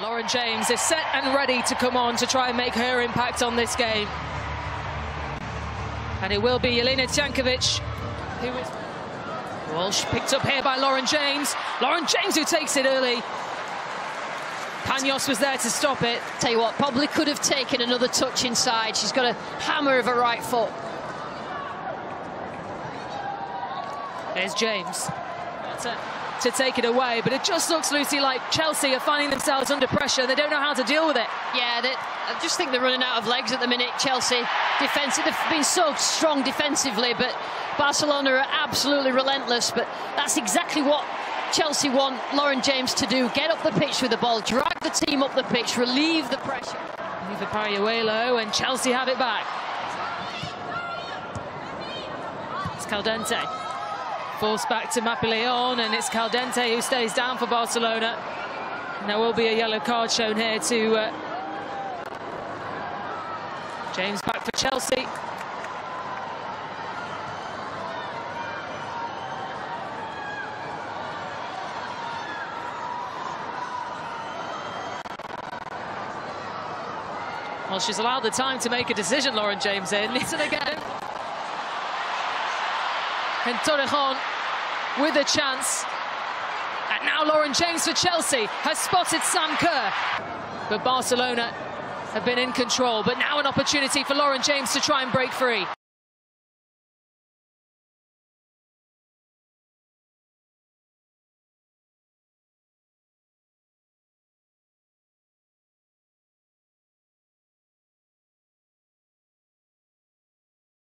Lauren James is set and ready to come on to try and make her impact on this game. And it will be Jelena Jankovic who is... Walsh picked up here by Lauren James. Lauren James who takes it early. Panos was there to stop it. Tell you what, probably could have taken another touch inside. She's got a hammer of her right foot. There's James to, to take it away, but it just looks, Lucy, like Chelsea are finding themselves under pressure. They don't know how to deal with it. Yeah, they, I just think they're running out of legs at the minute, Chelsea. Defensive, they've been so strong defensively, but Barcelona are absolutely relentless. But that's exactly what Chelsea want Lauren James to do. Get up the pitch with the ball, drag the team up the pitch, relieve the pressure. Leave Eva Paralluelo and Chelsea have it back. It's Caldentey. Forced back to Mapi León, and it's Caldentey who stays down for Barcelona. And there will be a yellow card shown here to uh, James back for Chelsea. Well, she's allowed the time to make a decision, Lauren James in. It again. And Torrejon with a chance. And now Lauren James for Chelsea has spotted Sam Kerr. But Barcelona have been in control. But now an opportunity for Lauren James to try and break free.